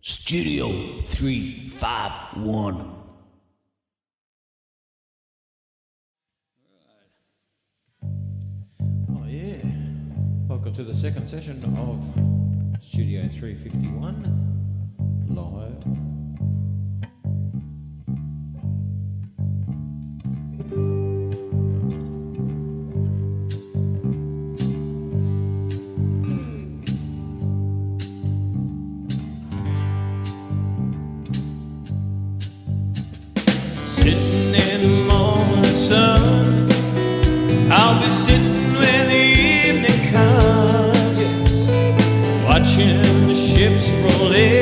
Studio 351. Oh, yeah. Welcome to the second session of Studio 351 live. Watching the ships roll in,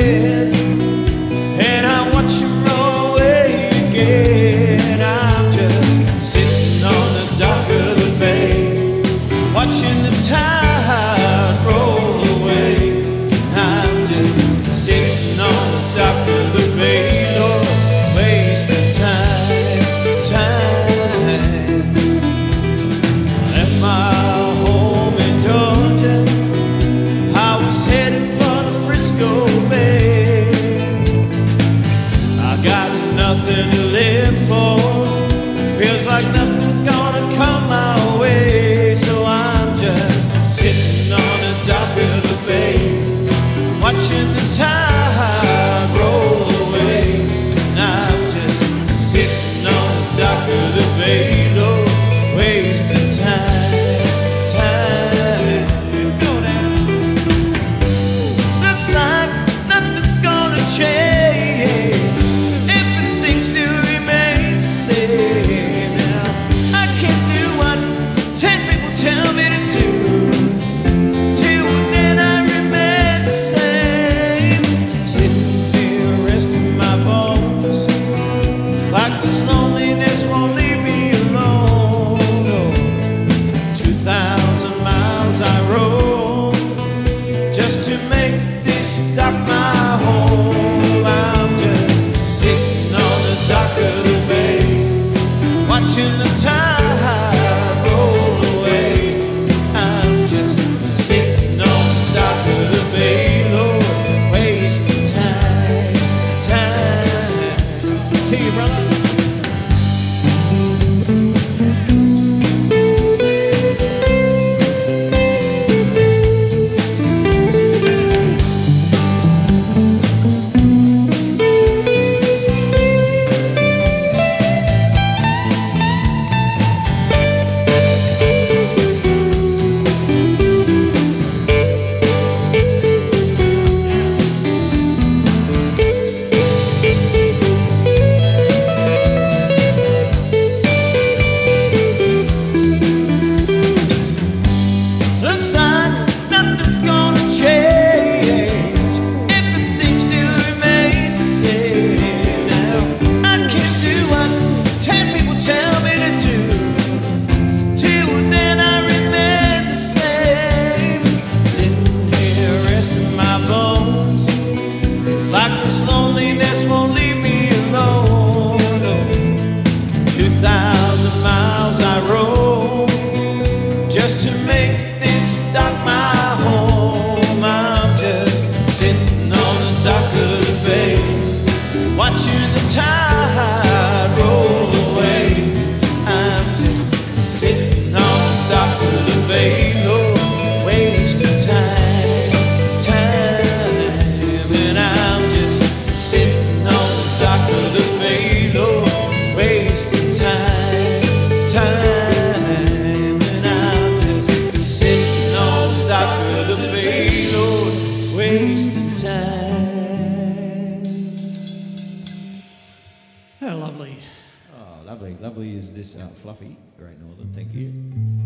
this uh, fluffy Great Northern. Thank you.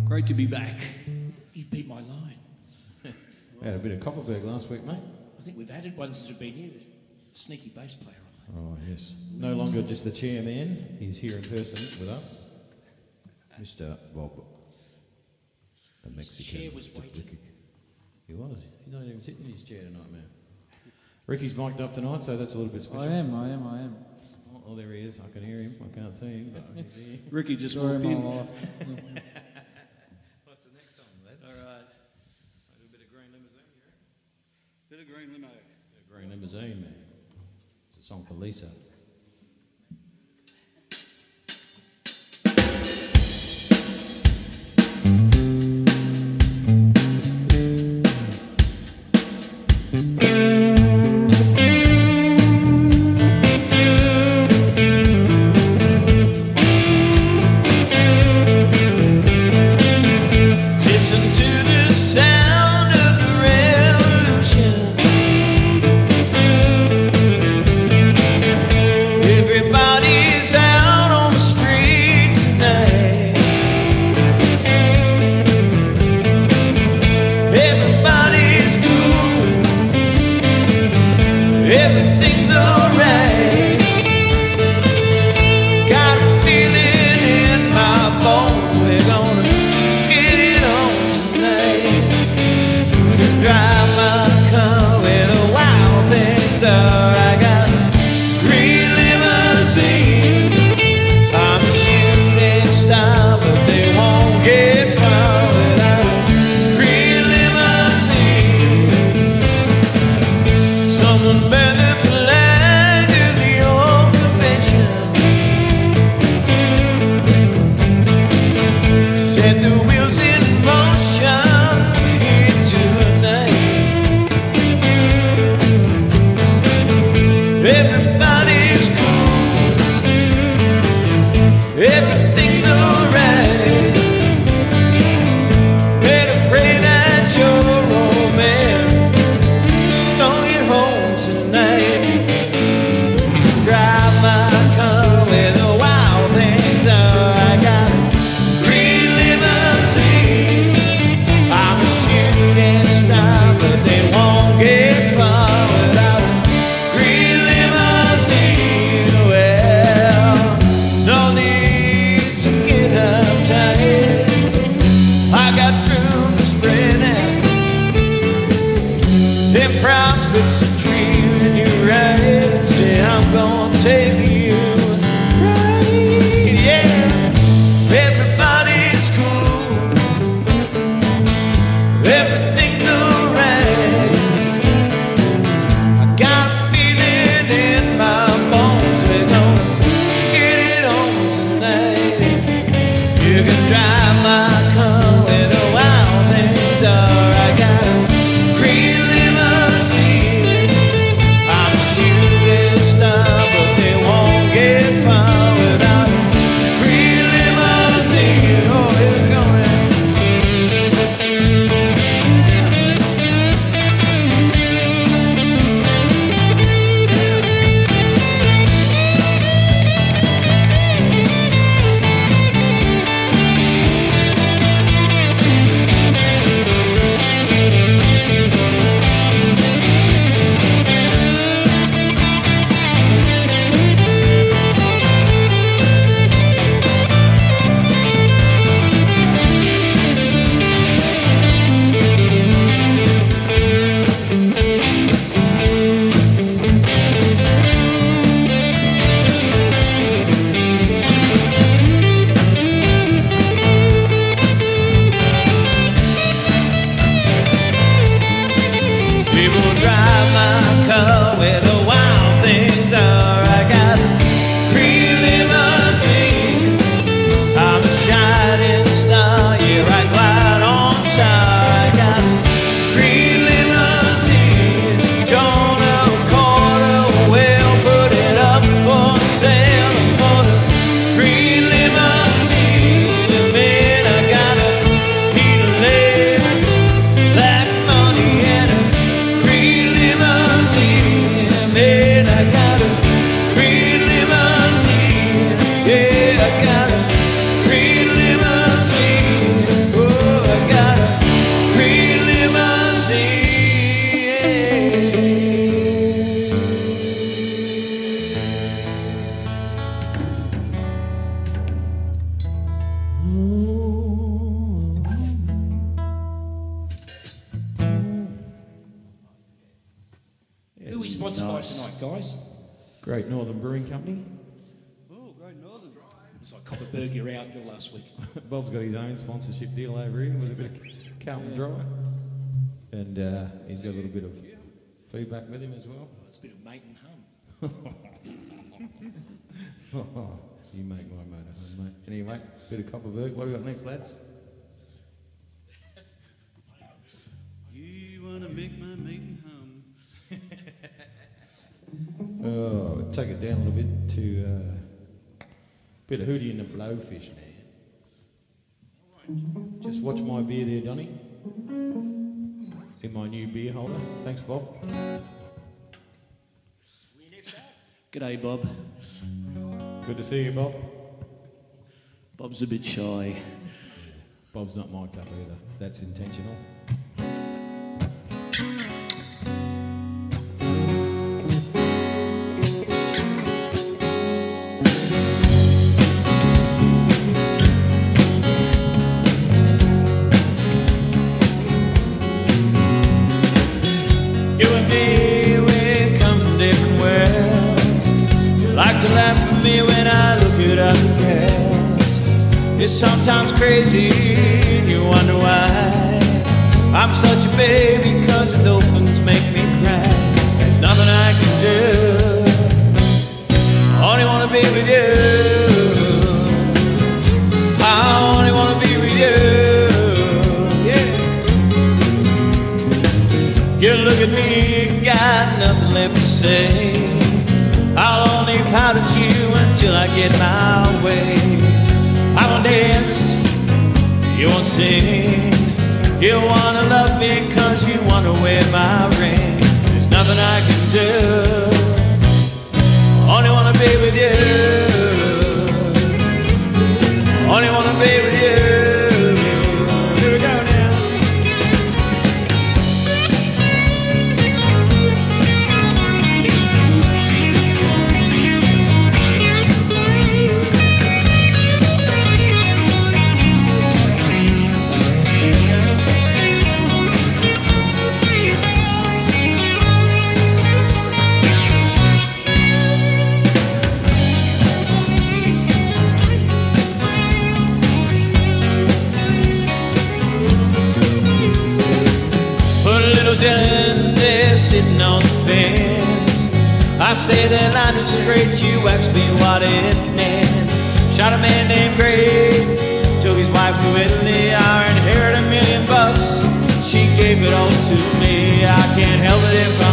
Great to be back. You beat my line. We had a bit of Kopparberg last week, mate. I think we've added one since we've been here. Sneaky bass player on Oh, yes. No longer just the chairman. He's here in person with us. Mr. Bob. The Mexican. chair was Mr. waiting. He was. He's not even sitting in his chair tonight, man. Ricky's mic'd up tonight, so that's a little bit special. I am, I am, I am. Oh, there he is. I can hear him. I can't see him, but he's here. it. Ricky just Story of walked my in. life. What's the next song, lads? All right. A little bit of green limousine, you reckon? Bit of green limo. Bit of Green Limousine Man. It's a song for Lisa. Sponsorship deal over here with a bit of Carlton Dry. And uh, he's got a little bit of feedback with him as well? It's a bit of mate and hum. you make my motor home, mate. Anyway, bit of Kopparberg. What do we got next, lads? You wanna make my maiden hum. Oh, take it down a little bit to uh, bit of Hootie and the Blowfish, man. Just watch my beer there, Donny. In my new beer holder. Thanks, Bob. G'day, Bob. Good to see you, Bob. Bob's a bit shy. Bob's not mic'd up either. That's intentional. To laugh at me when I look at other girls. It's sometimes crazy, and you wonder why. I'm such a baby, cause the dolphins make me cry. There's nothing I can do. I only wanna be with you. I only wanna be with you. Yeah. You look at me, got nothing left to say. Until I get my way. I won't dance, you won't sing. You wanna love me cause you wanna wear my ring. There's nothing I can do. Only wanna be with you. It meant. Shot a man named Gray, took his wife to Italy. I inherited a million bucks, she gave it all to me. I can't help it if I'm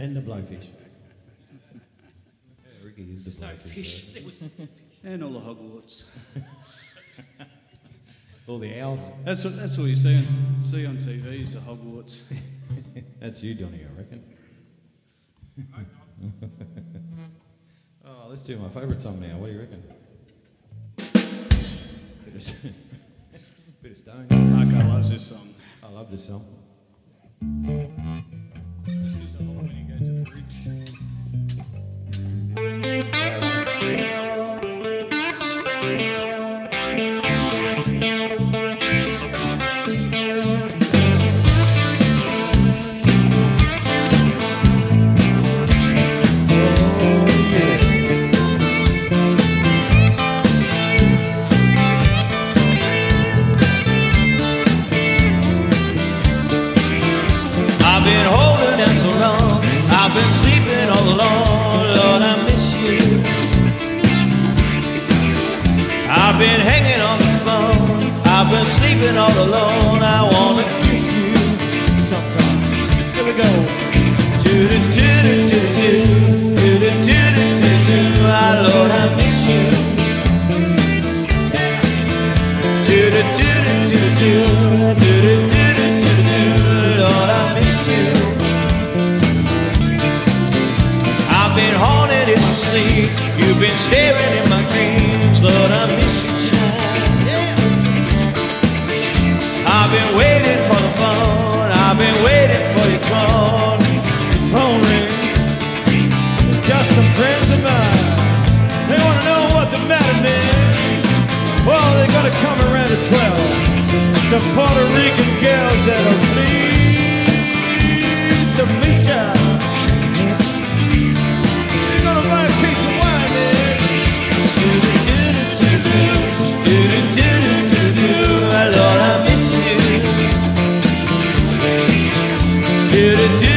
And the blowfish. Ricky is the blowfish. No fish. And all the Hogwarts. all the owls. That's, what, that's all you see on, see on TV is the Hogwarts. that's you, Donny, I reckon. oh, let's do my favourite song now. What do you reckon? Bit of, bit of stone. Marko loves this song. I love this song. did it. do.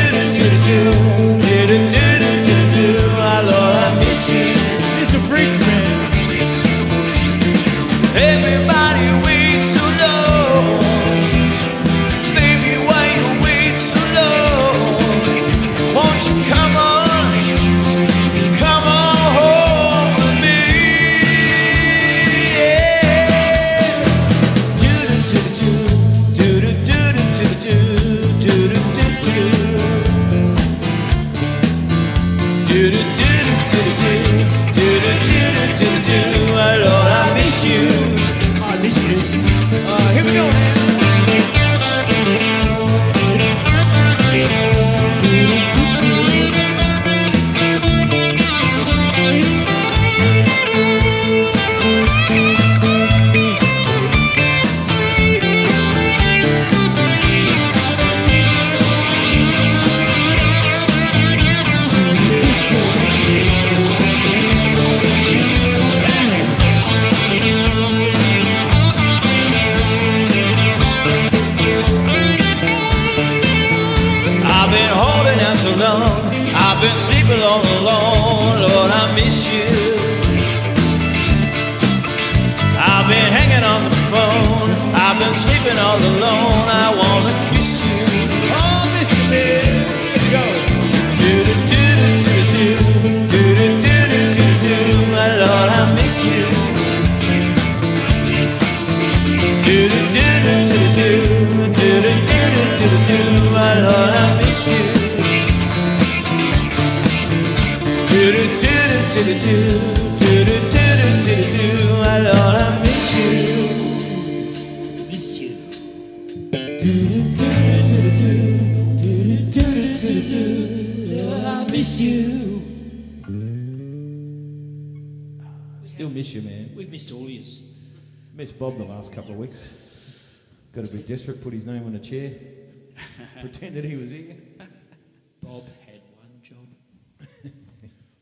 I miss you. Still miss you, man. We've missed all years. Missed Bob the last couple of weeks. Got to be desperate, put his name on a chair, Pretended he was here. Bob had one job.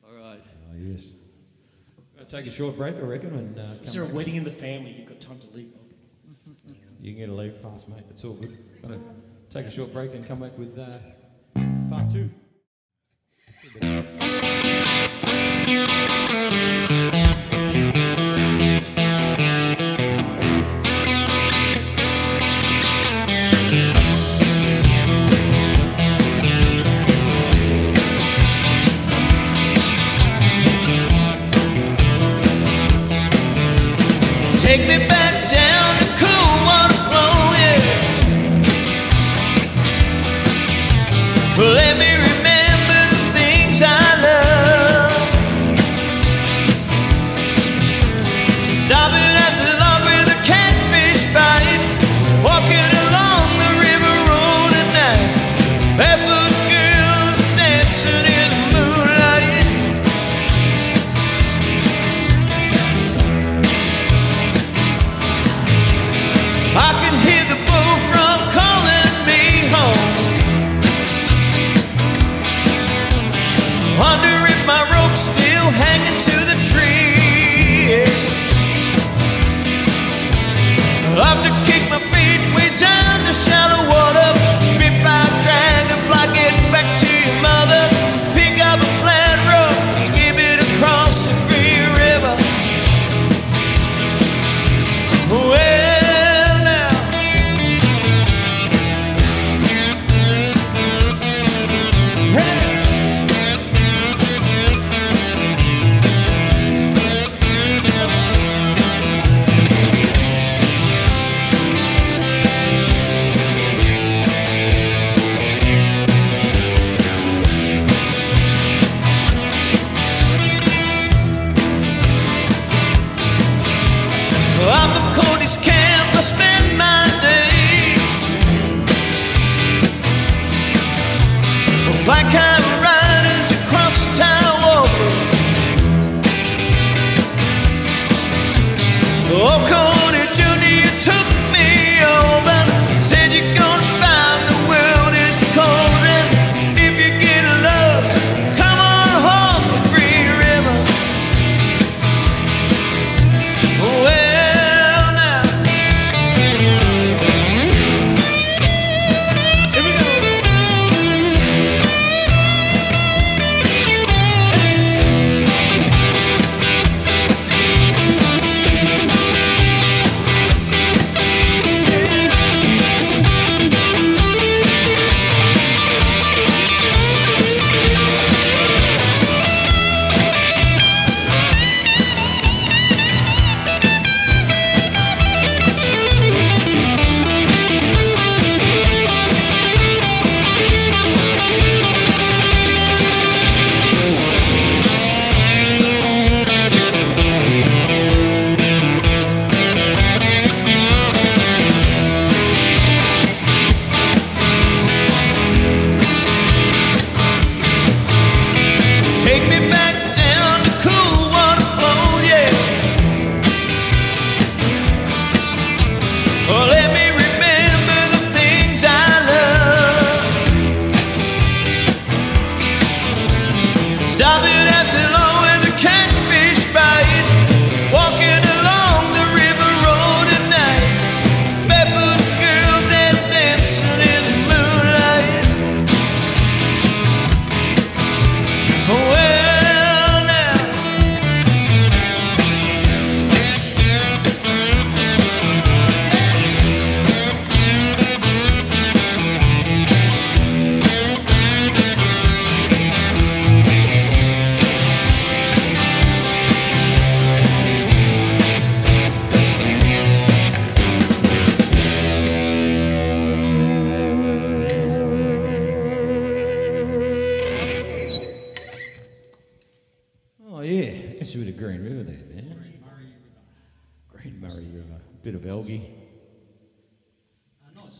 all right. Oh, yes. I'll take a short break, I reckon. And, uh, Is there a wedding in the family? You've got time to leave, Bob. you can get a leave fast, mate. It's all good going to take a short break and come back with uh, part two. Take me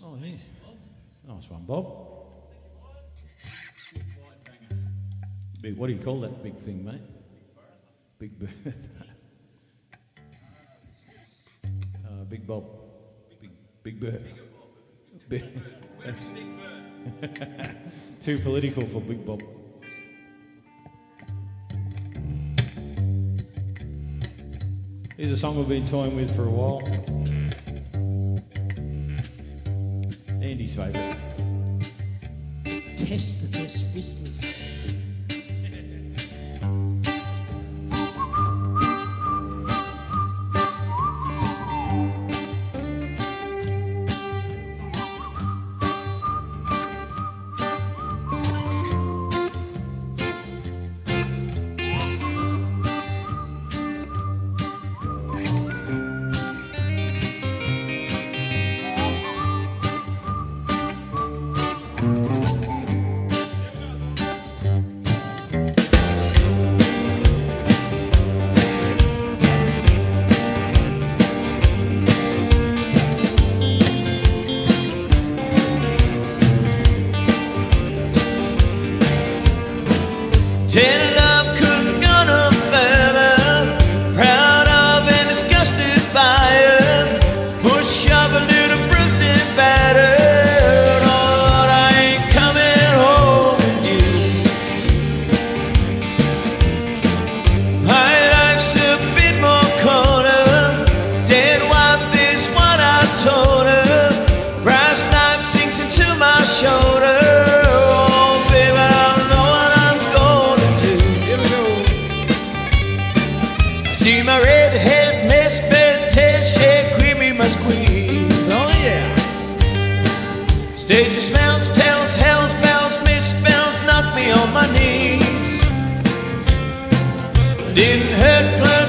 Oh, nice. Nice one, Bob. Big, what do you call that big thing, mate? Big birth. uh, big Bob. Big, big Too political for Big Bob. Here's a song we've been toying with for a while. Test the best business. Stage of smells, tells, hells, bells, misspells, knock me on my knees. Didn't hurt, flirt.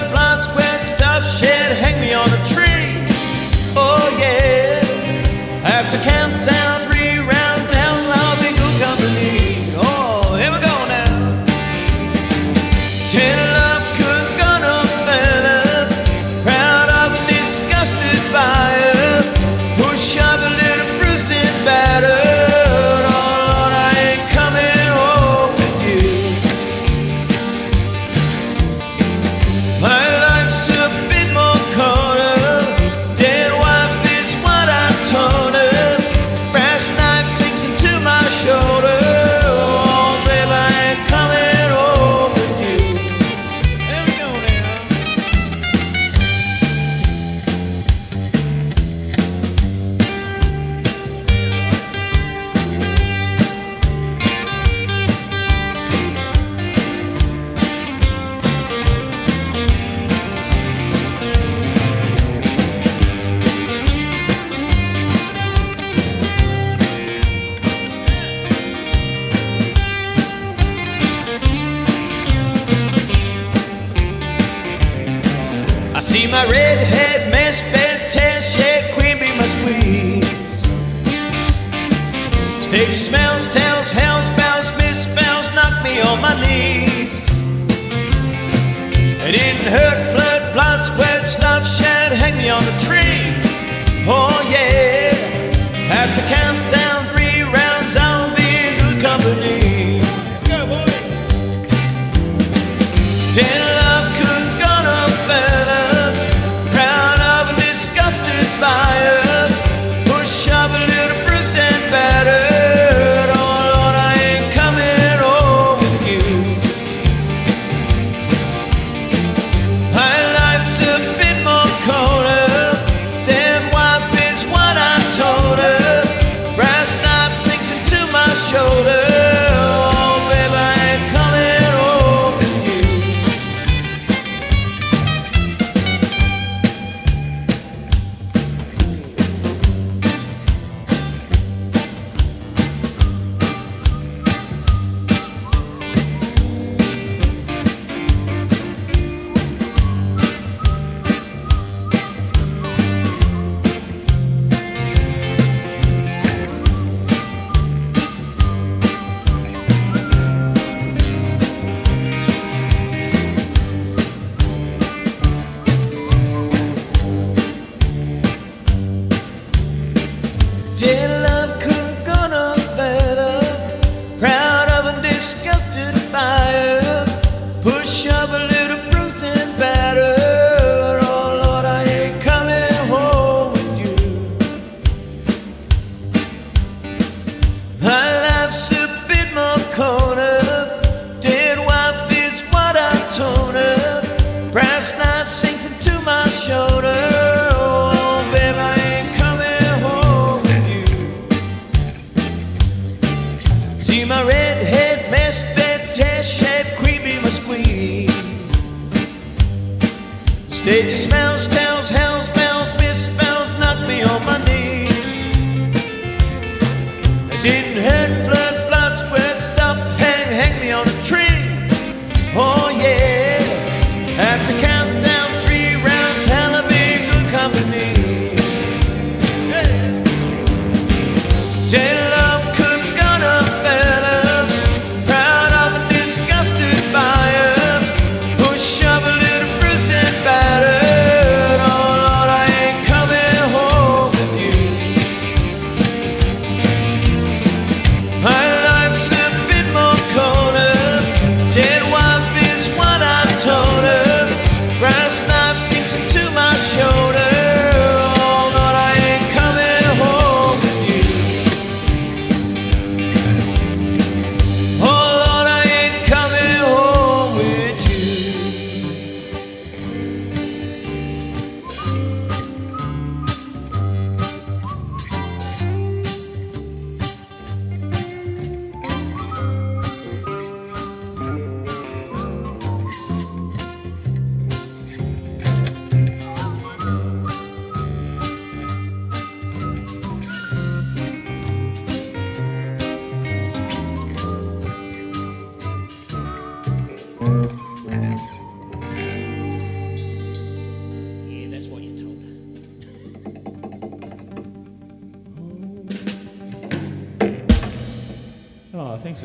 on the tree. Oh yeah, have to count. till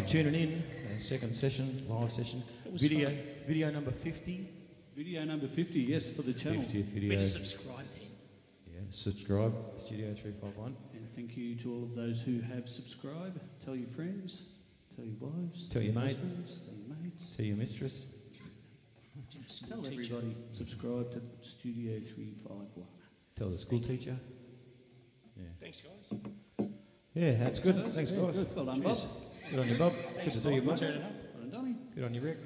tuning in. Uh, second session, live session. Video, fun. video number 50. Video number 50, yes, for the channel. 50th video. Better subscribe Yeah, subscribe, Studio 351. And thank you to all of those who have subscribed. Tell your friends, tell your wives, tell, your, your mates, tell your mates, tell your mistress. Tell everybody, subscribe to Studio 351. Tell the school thank teacher. Yeah. Thanks, guys. Yeah, that's, good. Thanks, guys. Well done, Bob. Good on you, Bob. Good Thanks, to see Bob. you, mate. Good on you, Rick.